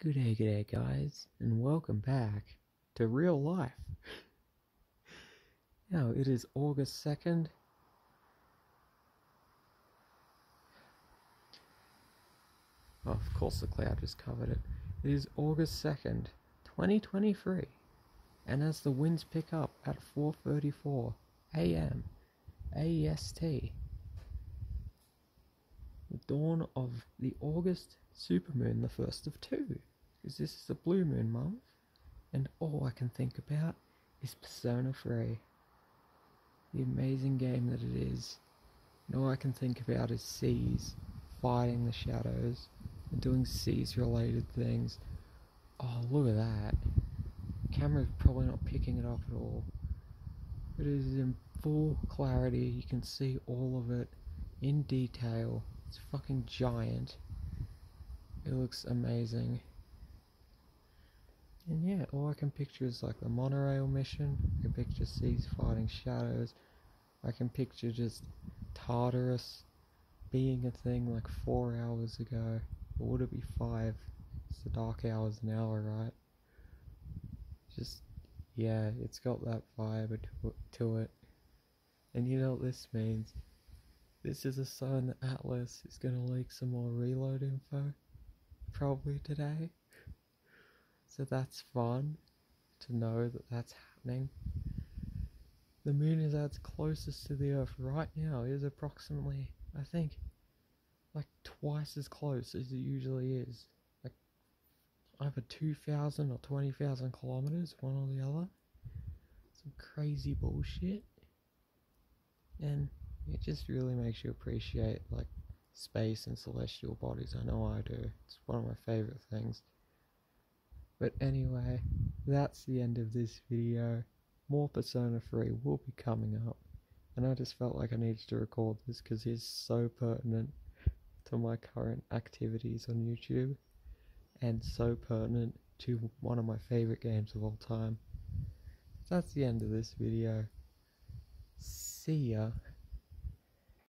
G'day, g'day, guys, and welcome back to real life. Now, it is August 2nd. Oh, of course, the cloud just covered it. It is August 2nd, 2023, and as the winds pick up at 4:34 a.m. AEST, dawn of the August supermoon, the first of two, because this is a blue moon month, and all I can think about is Persona 3. The amazing game that it is, and all I can think about is SEES fighting the shadows and doing SEES related things. Oh, look at that. Camera's probably not picking it up at all. It is in full clarity, you can see all of it in detail. It's fucking giant. It looks amazing. And yeah, all I can picture is like the monorail mission. I can picture SEES fighting shadows. I can picture just Tartarus being a thing like four hours ago. Or would it be five? It's the dark hours now, right? Just, yeah, it's got that vibe to- to it. And you know what this means? This is a sign that Atlus is gonna leak some more reload info, probably today. So that's fun to know that that's happening. The moon is at its closest to the Earth right now. It is approximately, I think, like twice as close as it usually is. Like either 2,000 or 20,000 kilometers, one or the other. Some crazy bullshit. And it just really makes you appreciate like space and celestial bodies. I know I do. It's one of my favorite things. But anyway, that's the end of this video. More Persona 3 will be coming up. And I just felt like I needed to record this because it's so pertinent to my current activities on YouTube and so pertinent to one of my favorite games of all time. That's the end of this video. See ya.